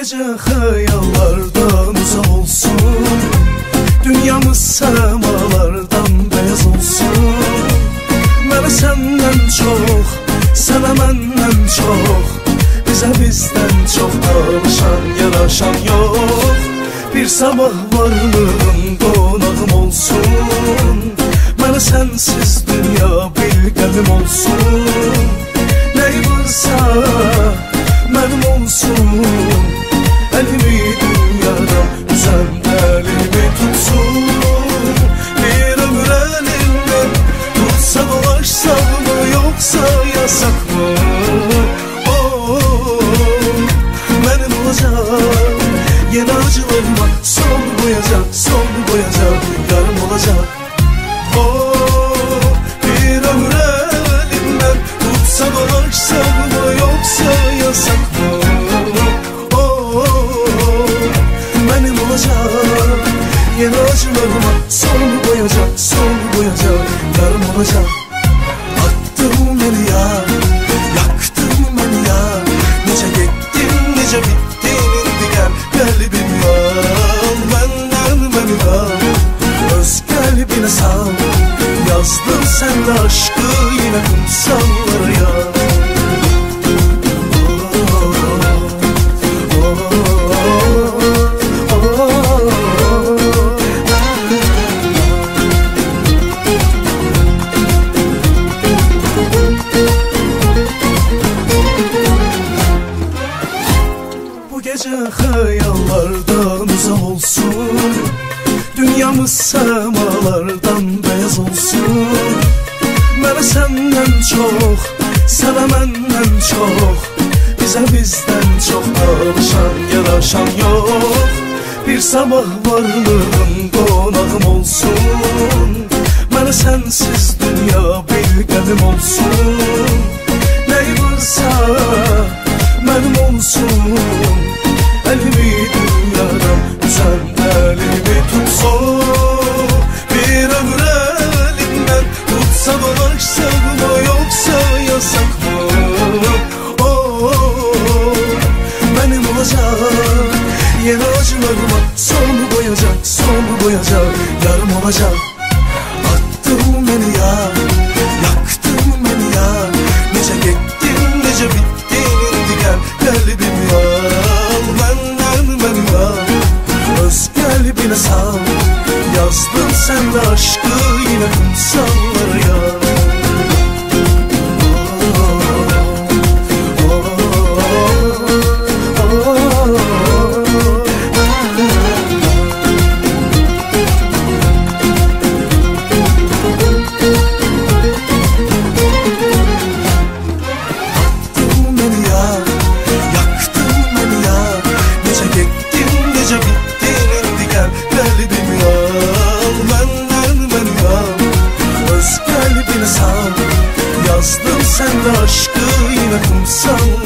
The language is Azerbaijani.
gece hayallardan uzak olsun Dünyamız semalardan beyaz olsun. Mənə səndən çox, sənə məndən çox Bizə bizdən çox danışan, yaraşan yox Bir sabah varlığın qonağım olsun. Mənə sənsiz dünya bir qəlbim olsun yasak mı? Oh, benim olacak Yeni acılarıma son koyacak Son koyacak yarım olacak Oh, bir ömür elimden Tutsa dolaşsam mı yoksa yasak mı? Oh, benim olacak Yeni acılarıma son koyacak Son koyacak yarım olacak Gece hayallardan uzak olsun. Dünyamız semalardan beyaz olsun. Mənə səndən çox, sənə məndən çox Bizə bizdən çox danışan, yaraşan yox Bir sabah varlığın qonağım olsun. Mənə sənsiz dünya bir qədim olsun koyacak Son koyacak yarım olacak? Attın beni ya Yaktın beni ya. Nece gittin nece bittin gel Kalbim al. Benden beni al. Öz kalbine sal. Yazdın sen de aşkı yine kumsallara ya aşkıyla kumsallar